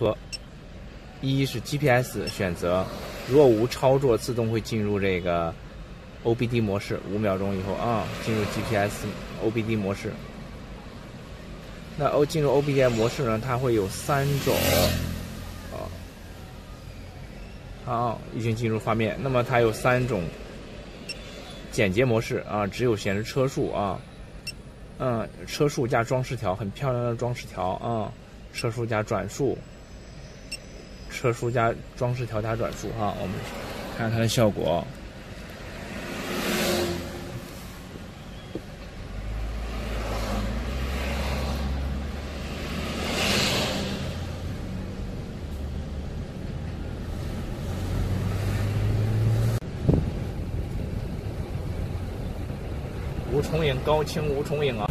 和一是 GPS 选择，若无操作自动会进入这个 OBD 模式。五秒钟以后啊，进入 GPS OBD 模式。那 O 进入 OBD 模式呢，它会有三种啊。好，已经进入画面。那么它有三种简洁模式啊，只有显示车速啊，嗯，车速加装饰条，很漂亮的装饰条啊，车速加转速，车速加装饰条加转速哈，我们看看它的效果。无重影，高清无重影啊！